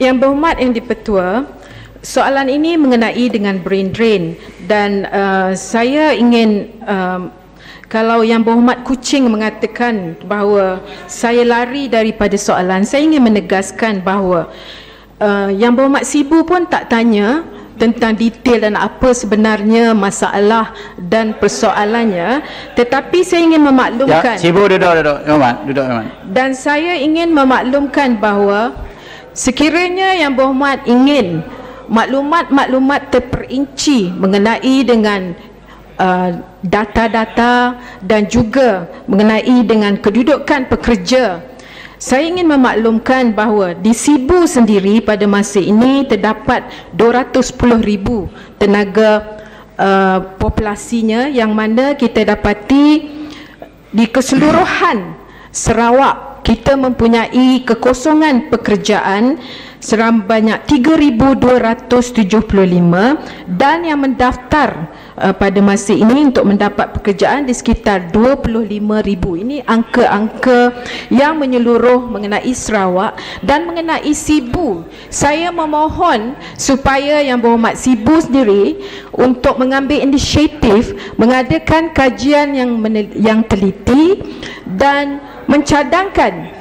Yang berhormat Yang Dipertua, soalan ini mengenai dengan brain drain dan uh, saya ingin um, kalau Yang Berhormat Kucing mengatakan bahawa saya lari daripada soalan, saya ingin menegaskan bahawa uh, Yang Berhormat Sibu pun tak tanya tentang detail dan apa sebenarnya masalah dan persoalannya tetapi saya ingin memaklumkan Ya, Sibu duduk duduk. Duduk Yoman. dan saya ingin memaklumkan bahawa sekiranya yang berhormat ingin maklumat-maklumat terperinci mengenai dengan uh, data-data dan juga mengenai dengan kedudukan pekerja saya ingin memaklumkan bahawa di Sibu sendiri pada masa ini terdapat 210,000 tenaga uh, populasinya yang mana kita dapati di keseluruhan Sarawak kita mempunyai kekosongan pekerjaan sebanyak 3275 dan yang mendaftar uh, pada masa ini untuk mendapat pekerjaan di sekitar 25000 ini angka-angka yang menyeluruh mengenai Sarawak dan mengenai Sibu. Saya memohon supaya yang berhormat Sibu sendiri untuk mengambil inisiatif mengadakan kajian yang yang teliti dan mencadangkan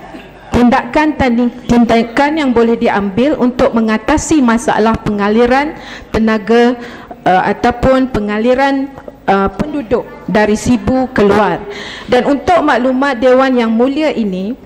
tindakan tindakan yang boleh diambil untuk mengatasi masalah pengaliran tenaga uh, ataupun pengaliran uh, penduduk dari Sibu keluar. Dan untuk maklumat Dewan Yang Mulia ini,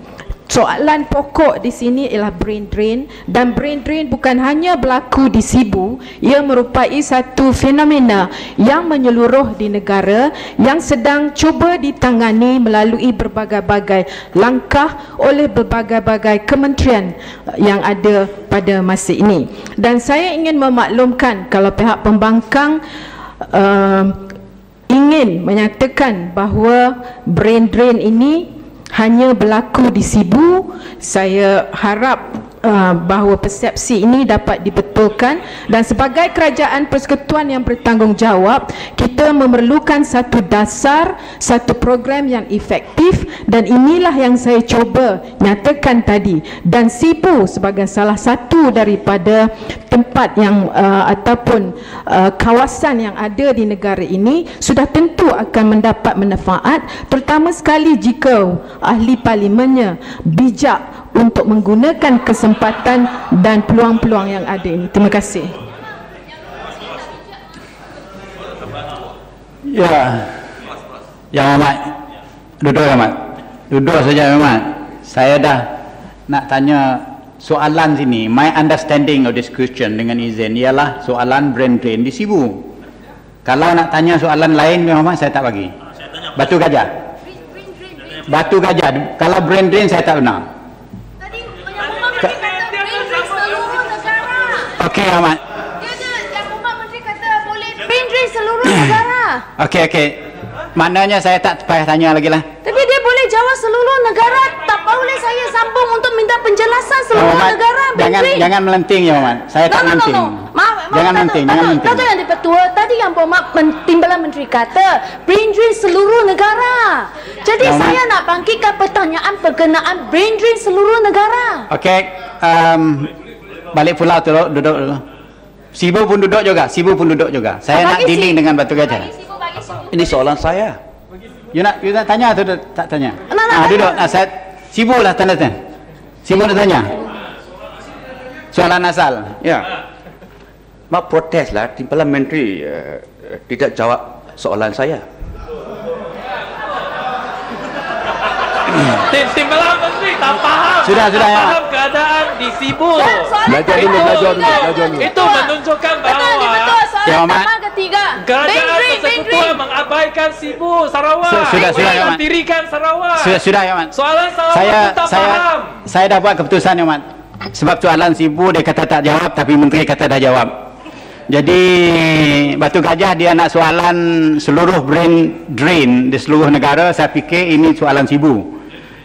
soalan pokok di sini ialah brain drain dan brain drain bukan hanya berlaku di Sibu, ia merupai satu fenomena yang menyeluruh di negara yang sedang cuba ditangani melalui berbagai-bagai langkah oleh berbagai-bagai kementerian yang ada pada masa ini. Dan saya ingin memaklumkan kalau pihak pembangkang uh, ingin menyatakan bahawa brain drain ini hanya berlaku di Sibu saya harap uh, bahawa persepsi ini dapat dibetulkan dan sebagai kerajaan persekutuan yang bertanggungjawab kita memerlukan satu dasar satu program yang efektif dan inilah yang saya cuba nyatakan tadi. Dan Sibu sebagai salah satu daripada tempat yang uh, ataupun uh, kawasan yang ada di negara ini sudah tentu akan mendapat manfaat terutama sekali jika ahli parlimennya bijak untuk menggunakan kesempatan dan peluang-peluang yang ada ini. Terima kasih. Ya. Yang Ahmad. Duduk Ahmad. Duduk saja Ahmad. Saya dah nak tanya soalan sini. My understanding of this question dengan izin ialah soalan brain drain di Sibu. Kalau nak tanya soalan lain Muhammad saya tak bagi. Batu gajah. Batu gajah. Kalau brain drain saya tak benar. Tadi yang Umar Menteri kata brain drain seluruh negara. Okey Ahmad. Dia je yang Umar Menteri kata boleh brain drain seluruh negara. Okey okey. Maknanya saya tak payah tanya lagi lah. Tapi dia boleh jawab seluruh negara. Tak boleh saya sambung untuk minta penjelasan seluruh Muhammad, negara brain jangan drain. jangan melenting ya Muhammad. Saya No, tak no, no, melenting. no. Maaf, maaf, Jangan melenting, jangan melenting. Dato' yang dipertua, tadi yang Men- Timbalan Menteri kata brain drain seluruh negara. Jadi Muhammad. saya nak bangkitkan pertanyaan berkenaan brain drain seluruh negara. Okey, um, balik pulau tu duduk dulu. Sibu pun duduk juga, Sibu pun duduk juga. Saya nak Bagi dealing si- dengan batu gajah. Bagi Sibu, bagi Sibu. Ini soalan saya. You nak you nak tanya atau tak tanya? Nak, nak, ah, nak. duduk. Ah, saya Sibu lah tanda tanya. Sibu nak tanya. Soalan asal. Ya. Mak proteslah timbalan menteri uh, tidak jawab soalan saya. Tim timbalan menteri tak faham. Sudah, sudah, tak ya. faham keadaan di Sibu. Soalan Belajar dulu, belajar dulu, belajar dulu. Itu menunjukkan Betul, bahawa betul. Soalan Ya, Mat. tamat ketiga. kerajaan persekutuan mengabaikan Sibu Sarawak. Su- sudah, sudah, ya, Mat. Mendirikan Sarawak. Sudah sudah ya, Mat. Soalan Sarawak Saya tak saya faham. saya dah buat keputusan ya, Mat. Sebab soalan Sibu dia kata tak jawab tapi menteri kata dah jawab. Jadi Batu Gajah dia nak soalan seluruh brain drain di seluruh negara saya fikir ini soalan Sibu.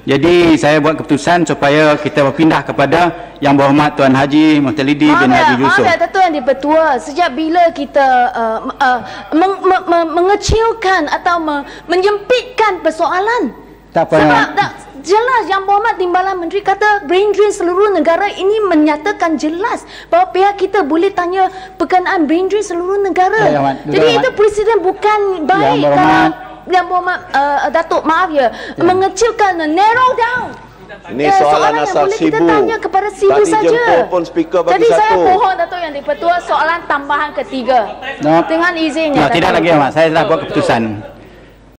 Jadi saya buat keputusan supaya kita berpindah kepada Yang Berhormat Tuan Haji Muhtalidi bin Haji Yusof. ya Dato' yang dipertua Sejak bila kita uh, uh, meng, me, me, mengecilkan atau me, menyempitkan persoalan Tak apa. Sebab tak, jelas yang Berhormat Timbalan Menteri kata brain drain seluruh negara ini menyatakan jelas bahawa pihak kita boleh tanya berkenaan brain drain seluruh negara. Ya, Berhormat. Jadi itu presiden bukan baik Yang kalau Yang Berhormat uh, Datuk maaf ya, mengecilkan narrow down. Ini Eh, soalan yang asal boleh kita Sibu. tanya kepada Sibu Tak saja. dijemput pun speaker bagi Jadi saya satu. pohon Datuk Yang di-Pertua soalan tambahan ketiga. No. Dengan izinnya. No, tidak lagi Ahmad. Saya telah buat keputusan.